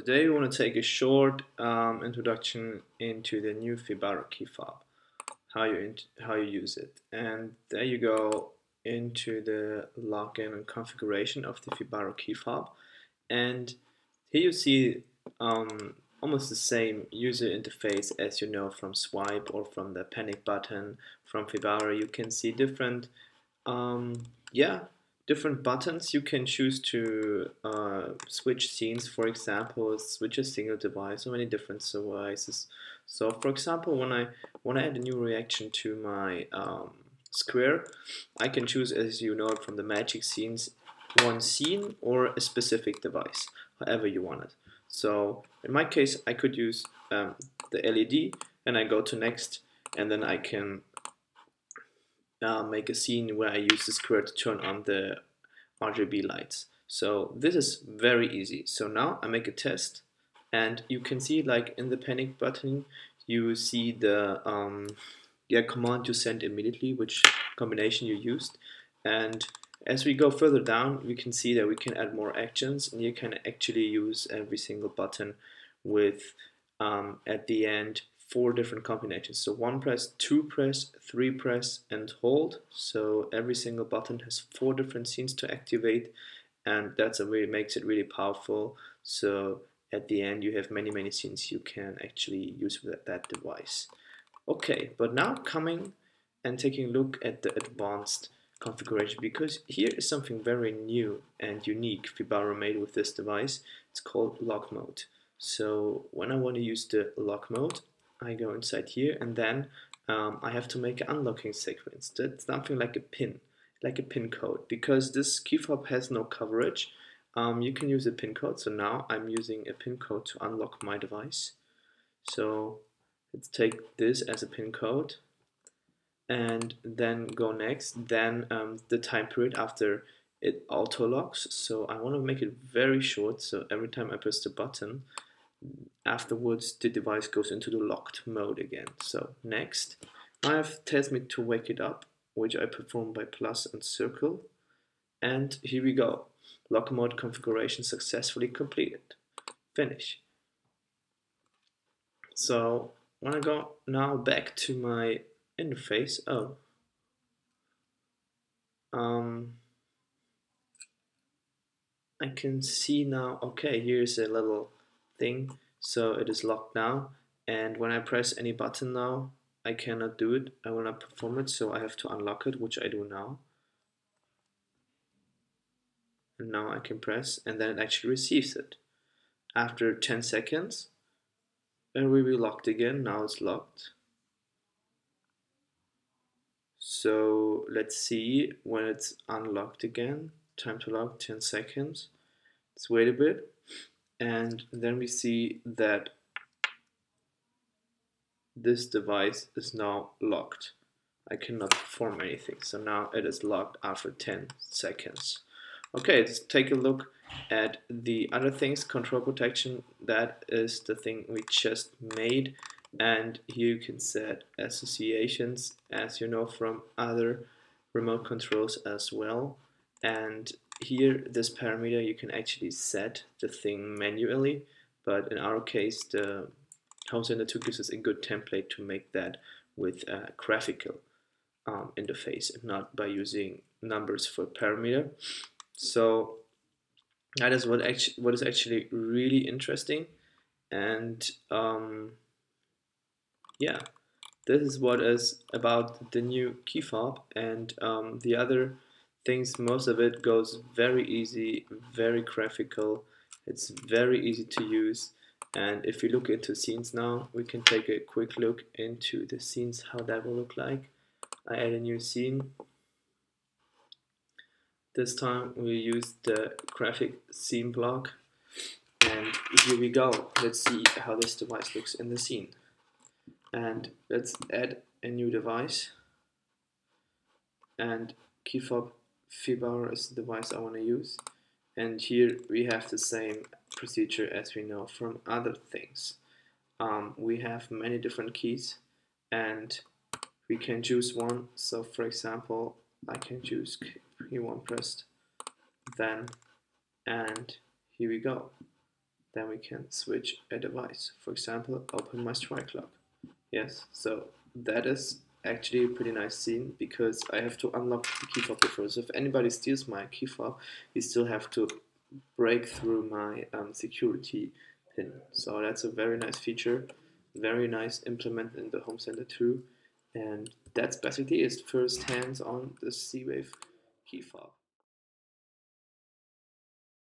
Today we want to take a short um, introduction into the new Fibaro key fob, how you how you use it, and there you go into the login and configuration of the Fibaro key fob, and here you see um, almost the same user interface as you know from swipe or from the panic button from Fibaro. You can see different, um, yeah, different buttons you can choose to uh, switch scenes. For example switch a single device so many different devices. So for example when I want to add a new reaction to my um, square I can choose as you know from the magic scenes one scene or a specific device however you want it. So in my case I could use um, the LED and I go to next and then I can uh, make a scene where I use the square to turn on the RGB lights. So this is very easy. So now I make a test and you can see like in the panic button you see the um, yeah, command you send immediately which combination you used and as we go further down we can see that we can add more actions and you can actually use every single button with um, at the end four different combinations. So one press, two press, three press, and hold. So every single button has four different scenes to activate, and that's a way it makes it really powerful. So at the end, you have many, many scenes you can actually use with that device. Okay, but now coming and taking a look at the advanced configuration because here is something very new and unique Fibaro made with this device. It's called lock mode. So when I want to use the lock mode, I go inside here and then um, I have to make an unlocking sequence. That's something like a pin, like a pin code. Because this key fob has no coverage, um, you can use a pin code. So now I'm using a pin code to unlock my device. So let's take this as a pin code and then go next. Then um, the time period after it auto locks. So I want to make it very short. So every time I press the button, afterwards the device goes into the locked mode again. So next, I have tells me to wake it up, which I perform by plus and circle. And here we go. Lock mode configuration successfully completed. Finish. So when I go now back to my interface, oh, um, I can see now, okay, here's a little thing so it is locked now. And when I press any button now I cannot do it. I will not perform it so I have to unlock it which I do now. And now I can press and then it actually receives it. After 10 seconds it will be locked again. Now it's locked. So let's see when it's unlocked again. Time to lock 10 seconds. Let's wait a bit and then we see that this device is now locked. I cannot perform anything. So now it is locked after 10 seconds. Okay, let's take a look at the other things. Control protection, that is the thing we just made. And here you can set associations, as you know from other remote controls as well. And here this parameter you can actually set the thing manually but in our case the Home Center 2 gives us a good template to make that with a graphical um, interface and not by using numbers for parameter. So that is what actually what is actually really interesting and um, yeah this is what is about the new key fob and um, the other things most of it goes very easy very graphical. It's very easy to use. And if we look into scenes now we can take a quick look into the scenes how that will look like. I add a new scene. This time we use the graphic scene block. And here we go. Let's see how this device looks in the scene. And let's add a new device. And key fob Fibaro is the device I want to use and here we have the same procedure as we know from other things um, we have many different keys and we can choose one so for example I can choose key one pressed then and here we go then we can switch a device. For example, open my strike lock. Yes, so that is actually a pretty nice scene because I have to unlock the key fob before. So if anybody steals my key fob, you still have to break through my um, security pin. So that's a very nice feature, very nice implement in the Home Center 2. And that's basically its first hands on the Z-Wave key fob.